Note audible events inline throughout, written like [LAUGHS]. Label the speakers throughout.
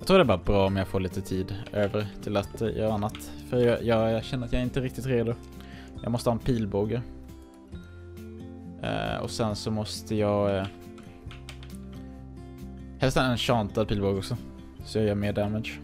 Speaker 1: Jag tror det är bara bra om jag får lite tid över till att eh, göra annat. För jag, jag, jag, känner att jag är inte riktigt redo. Jag måste ha en pilbåge. Eh, och sen så måste jag... Eh, helst en enchantad pilbåge också. Så jag gör mer damage.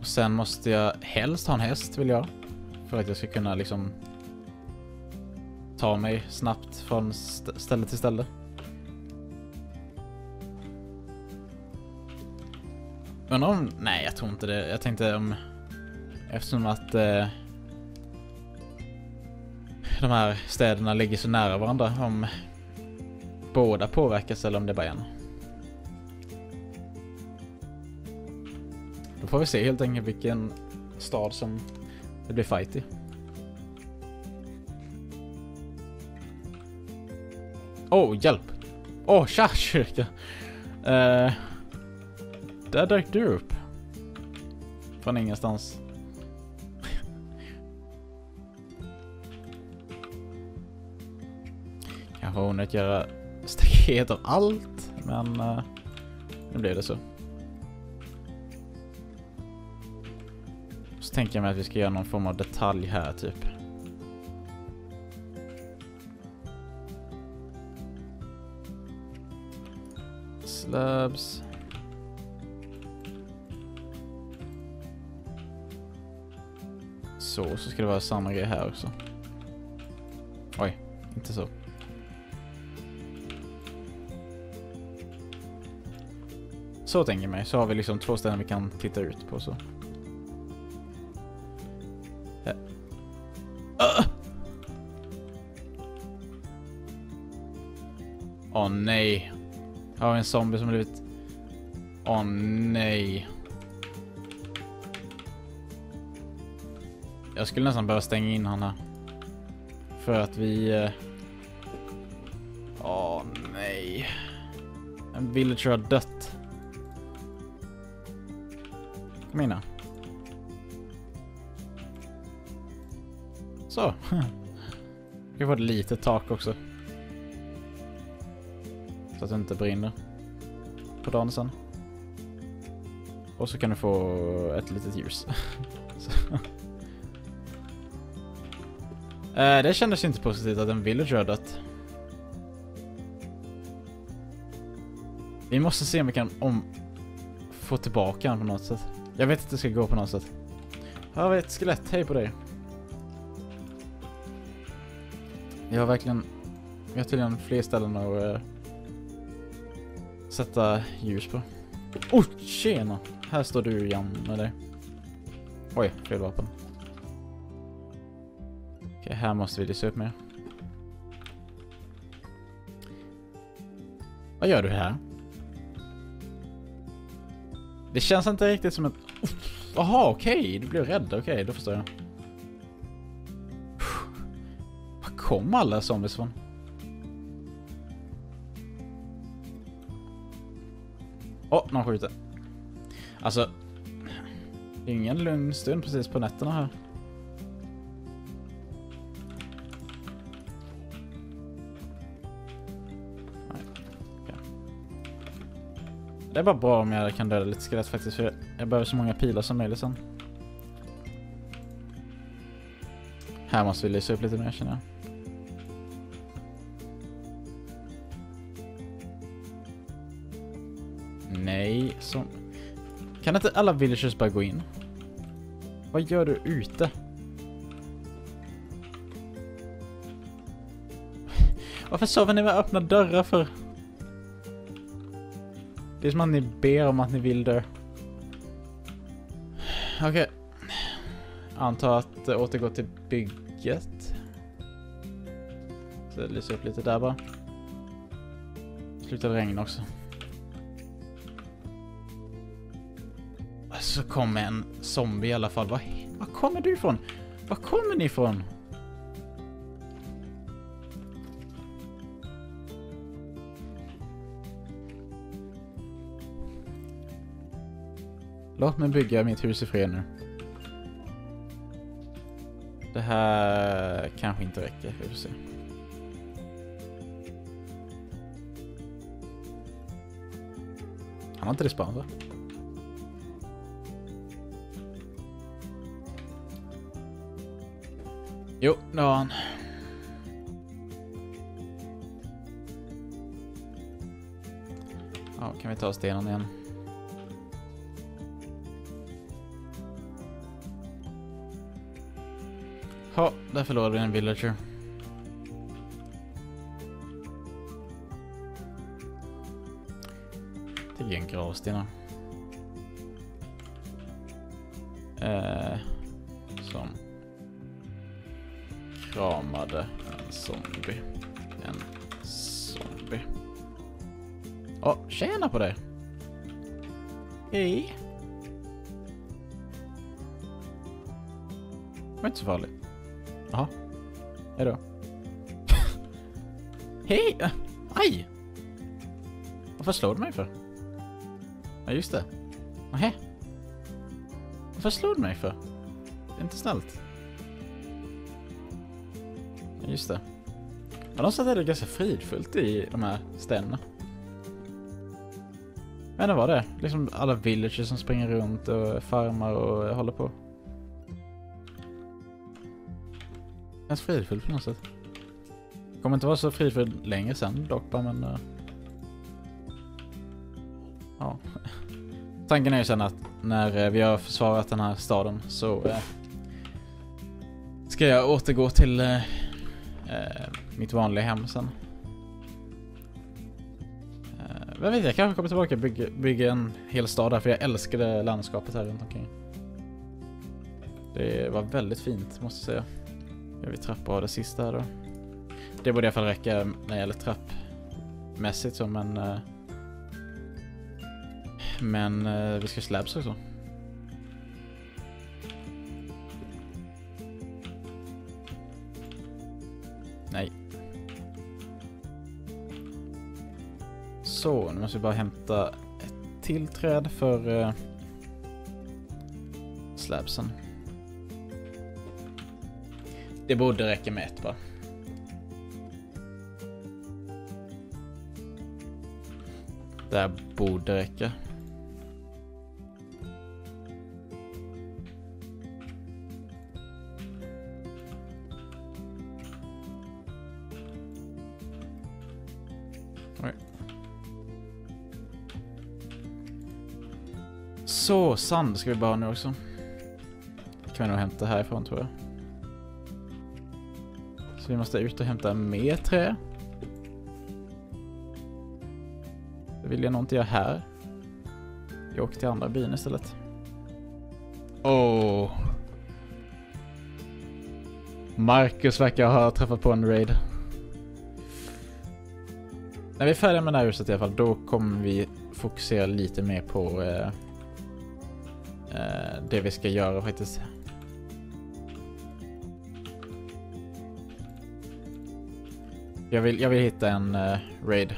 Speaker 1: Och sen måste jag helst ha en häst vill jag. För att jag ska kunna liksom ta mig snabbt från st ställe till ställe. Undrar om... Nej, jag tror inte det. Jag tänkte om... Eftersom att... Eh, de här städerna ligger så nära varandra. Om båda påverkas eller om det är bara en. Då får vi se helt enkelt vilken stad som det blir fight i. Oh, hjälp! Åh, oh, tja kyrka! Uh, där dök du upp. Från ingenstans. Kanske onödigt göra staket av allt, men uh, nu blev det så. Så tänker jag mig att vi ska göra någon form av detalj här, typ. Slabs. Så, så ska det vara samma grej här också. Oj, inte så. Så tänker jag mig. Så har vi liksom två ställen vi kan titta ut på så. Åh uh. oh, nej. Har vi en zombie som blivit... Åh oh, nej. Jag skulle nästan behöva stänga in han här. För att vi... Eh, Åh nej. En villager har dött. Kom in här. Så. [LAUGHS] Vi får ett litet tak också. Så att det inte brinner. På dagen sen. Och så kan du få ett litet ljus. [LAUGHS] Uh, det kändes inte positivt att en villager har dött. Vi måste se om vi kan om få tillbaka honom på något sätt. Jag vet att det ska gå på något sätt. Här har vi ett skelett, hej på dig. Jag har verkligen... Vi har tydligen fler ställen att uh, sätta ljus på. Oh, tjena! Här står du igen med dig. Oj, fel vapen. Okej, här måste vi lysa upp mer. Vad gör du här? Det känns inte riktigt som ett... Jaha, okej. Okay. Du blev rädd. Okej, okay, då förstår jag. Var kom alla zombies från? Åh, oh, någon skjuter. Alltså, ingen lugn stund precis på nätterna här. Det är bara bra om jag kan döda lite skelett faktiskt, för jag behöver så många pilar som möjligt sen. Här måste vi lysa upp lite mer känner jag. Nej, som... Kan inte alla villagers bara gå in? Vad gör du ute? [LAUGHS] Varför sover ni med öppna dörrar för? Det är som att ni ber om att ni vill dö. Okej. Okay. Antar att uh, återgå till bygget. Så lyser upp lite där bara. Slutar regna också. Så kommer en zombie i alla fall. Var, var kommer du ifrån? Var kommer ni ifrån? Låt mig bygga mitt hus i fred nu. Det här kanske inte räcker, vi får se. han har inte respons va? Jo, det har han. Ja, kan vi ta stenen igen? Ja, där förlorade vi en villager. Till en gravstenar. Eh, som kramade en zombie. En zombie. Åh, oh, tjena på dig! Hej! Det var inte så farligt. Jaha. Hejdå. [LAUGHS] Hej! Aj! Varför slår du mig för? Ja, just det. Nähä. Varför slår du mig för? Det är inte snällt. Ja, just det. Ja, de satt det ganska fridfullt i de här städerna. Men det var det. Liksom alla villagers som springer runt och farmar och håller på. Känns fridfullt på något sätt. Kommer inte vara så fridfullt längre sen dock bara men... Uh, ja. [LAUGHS] Tanken är ju sen att när eh, vi har försvarat den här staden så uh, ska jag återgå till mitt vanliga hem sen. Vem vet, jag kanske kommer tillbaka och bygger, bygger en hel stad där för jag älskade landskapet här runt omkring. Det var väldigt fint måste jag säga. Gör vi trappor av det sista här då. Det borde i alla fall räcka när det gäller trappmässigt så men... Eh, men eh, vi ska slabs också. Nej. Så, nu måste vi bara hämta ett till träd för uh, slabsen. Det borde räcka med ett bara. Det här borde räcka. Så, sand ska vi bara ha nu också. kan vi nog hämta härifrån tror jag. Så vi måste ut och hämta mer trä. Det vill jag nog inte göra här. Jag åker till andra byn istället. Åh. Oh. Marcus verkar ha träffat på en raid. När vi är färdiga med det här huset i alla fall, då kommer vi fokusera lite mer på eh, eh, det vi ska göra faktiskt. Jag vill, jag vill hitta en uh, raid.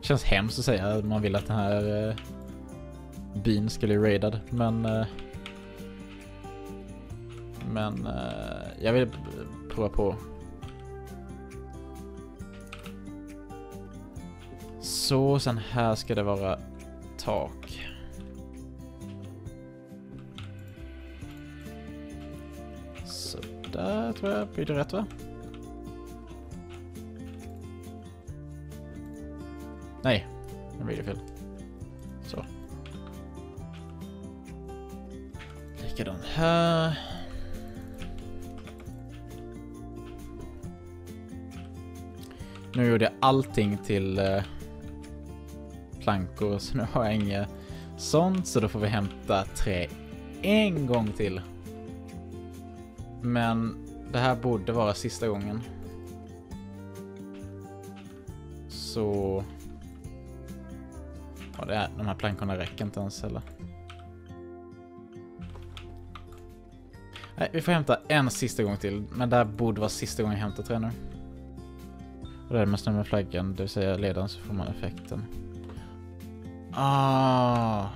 Speaker 1: Känns hemskt att säga att man vill att den här uh, byn ska bli raidad, men... Uh, men uh, jag vill prova på. Så, sen här ska det vara tak. Sådär tror jag blir det rätt va? Nej, nu blir det fel. Så. Likadant här. Nu gjorde jag allting till eh, plankor [LAUGHS] så nu har jag inget sånt så då får vi hämta trä en gång till. Men det här borde vara sista gången. Så Ja, det är, de här plankorna räcker inte ens heller. Nej, vi får hämta en sista gång till. Men det här borde vara sista gången jag hämtar trä nu. Och det är med med flaggan, det vill säga ledaren, så får man effekten. Ah!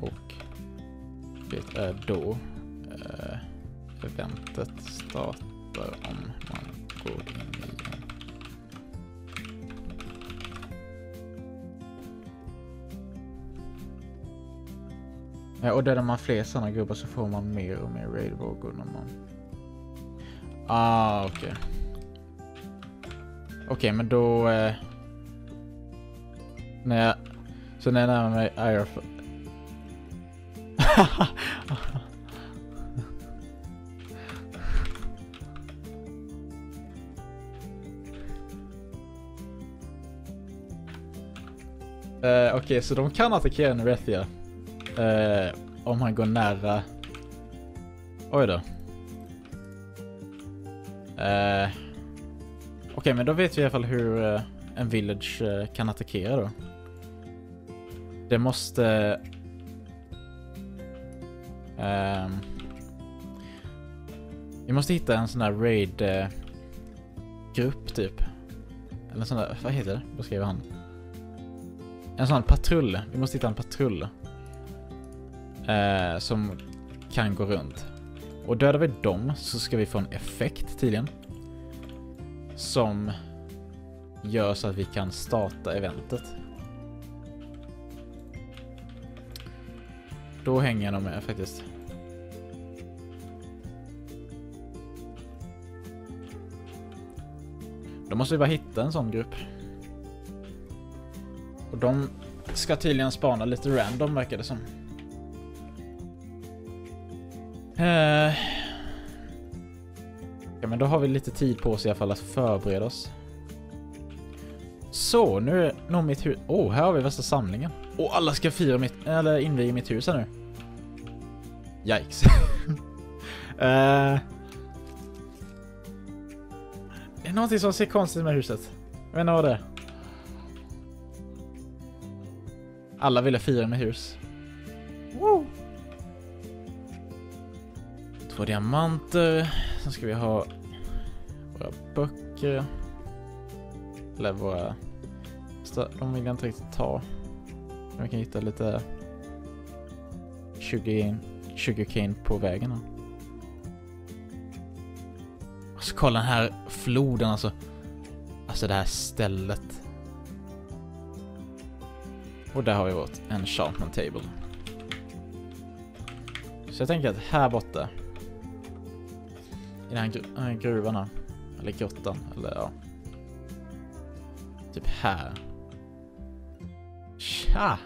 Speaker 1: Och det är då eh, eventet startar om man går in i och dödar man fler sådana gubbar så får man mer och mer raidvågor när man... Ah, okej. Okay. Okej, okay, men då... Eh, när jag... Så när jag närmar mig IRF... Uh, [LAUGHS] eh, Okej, okay, så de kan attackera Nerethia. Eh, om han går nära... Oj då. Eh, Okej, okay, men då vet vi i alla fall hur eh, en village eh, kan attackera då. Det måste... Ehm, vi måste hitta en sån där raid-grupp eh, typ. Eller en sån där, vad heter det? Vad skriver han? En sån patrull. Vi måste hitta en patrull. Eh, som kan gå runt. Och dödar vi dem så ska vi få en effekt tydligen. Som gör så att vi kan starta eventet. Då hänger de med faktiskt. Då måste vi bara hitta en sån grupp. Och de ska tydligen spana lite random verkar det som. Uh, ja men då har vi lite tid på oss i alla fall att förbereda oss. Så, nu är nog mitt hus... Åh, oh, här har vi värsta samlingen. Och oh, alla ska fira mitt... Eller inviga mitt hus här nu. Yikes. [LAUGHS] uh, det är någonting som ser konstigt med huset. Jag vet inte vad det är. Alla ville fira med hus. Woo! Två diamanter. Sen ska vi ha våra böcker. Eller våra... De vill jag inte riktigt ta. Men vi kan hitta lite 20 sugarcane på vägen. Och så kolla den här floden alltså. Alltså det här stället. Och där har vi vårt enchantment table. Så jag tänker att här borta i den här, gruvan här, eller grottan, eller ja. Typ här. Tja!